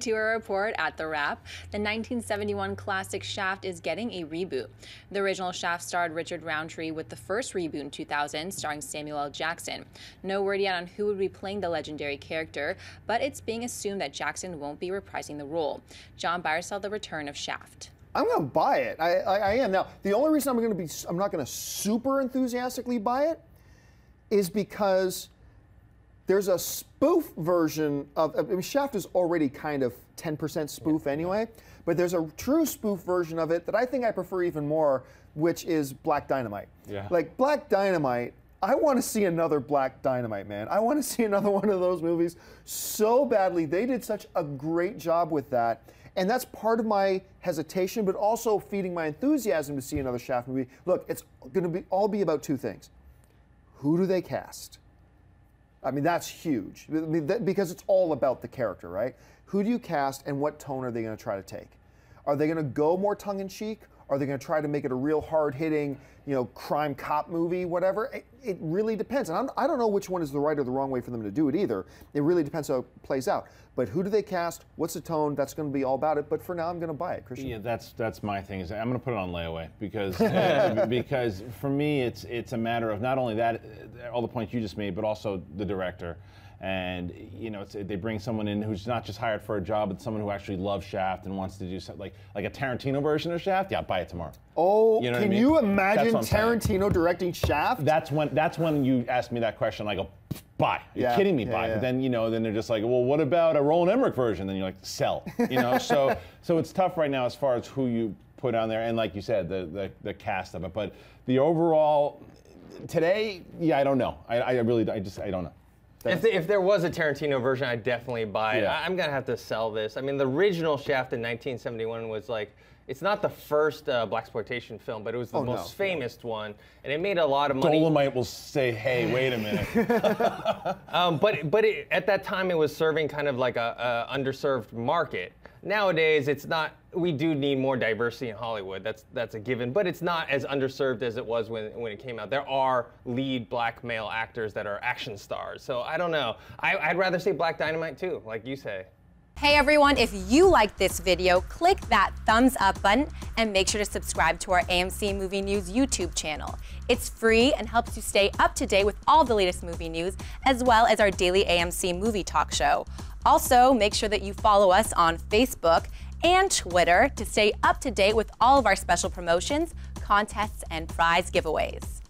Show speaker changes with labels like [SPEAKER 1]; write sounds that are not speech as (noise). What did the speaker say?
[SPEAKER 1] To a report at The Wrap, the 1971 classic Shaft is getting a reboot. The original Shaft starred Richard Roundtree with the first reboot in 2000 starring Samuel L. Jackson. No word yet on who would be playing the legendary character, but it's being assumed that Jackson won't be reprising the role. John Byer saw the return of Shaft.
[SPEAKER 2] I'm going to buy it. I, I, I, am now. The only reason I'm going to be I'm not going to super enthusiastically buy it is because there's a spoof version of I mean, Shaft is already kind of 10% spoof yeah. anyway, but there's a true spoof version of it that I think I prefer even more, which is Black Dynamite.
[SPEAKER 3] Yeah.
[SPEAKER 2] Like Black Dynamite, I want to see another Black Dynamite, man. I want to see another (laughs) one of those movies so badly. They did such a great job with that. And that's part of my hesitation, but also feeding my enthusiasm to see another Shaft movie. Look, it's going to be all be about two things. Who do they cast? I mean, that's huge because it's all about the character, right? Who do you cast and what tone are they going to try to take? Are they going to go more tongue in cheek? Are they going to try to make it a real hard hitting, you know, crime cop movie, whatever? It, it really depends. And I'm, I do not know which one is the right or the wrong way for them to do it either. It really depends how it plays out. But who do they cast? What's the tone? That's going to be all about it. But for now, I'm going to buy it, Christian.
[SPEAKER 3] Yeah, that's that's my thing. Is I'm going to put it on layaway because (laughs) uh, because for me, it's it's a matter of not only that, all the points you just made, but also the director and you know they bring someone in who's not just hired for a job, but someone who actually loves Shaft and wants to do something like like a Tarantino version of Shaft. Yeah, buy it tomorrow.
[SPEAKER 2] Oh, you know can I mean? you imagine Tarantino directing Shaft?
[SPEAKER 3] That's when that's when you ask me that question. I go, buy. You're yeah, kidding me, yeah, buy. Yeah. But then you know, then they're just like, well, what about a Roland Emmerich version? Then you're like, sell. You know, so (laughs) so it's tough right now as far as who you put on there, and like you said, the the, the cast of it. But the overall today, yeah, I don't know. I, I really, I just, I don't know.
[SPEAKER 4] If, the, if there was a Tarantino version, I'd definitely buy it. Yeah. I, am gonna have to sell this. I mean, the original Shaft in 1971 was like, it's not the first uh, blaxploitation film, but it was the oh, most no. famous one, and it made a lot of money.
[SPEAKER 3] Dolemite will say, "Hey, wait a
[SPEAKER 4] minute." (laughs) um, but but it, at that time, it was serving kind of like a, a underserved market nowadays it's not we do need more diversity in Hollywood. That's that's a given, but it's not as underserved as it was when when it came out. There are lead black male actors that are action stars. So I don't know. I, would rather say Black Dynamite too, like you say.
[SPEAKER 1] Hey everyone, if you liked this video, click that thumbs up button and make sure to subscribe to our AMC Movie News YouTube channel. It's free and helps you stay up to date with all the latest movie news, as well as our daily AMC movie talk show. Also, make sure that you follow us on Facebook and Twitter to stay up to date with all of our special promotions, contests, and prize giveaways.